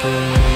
skin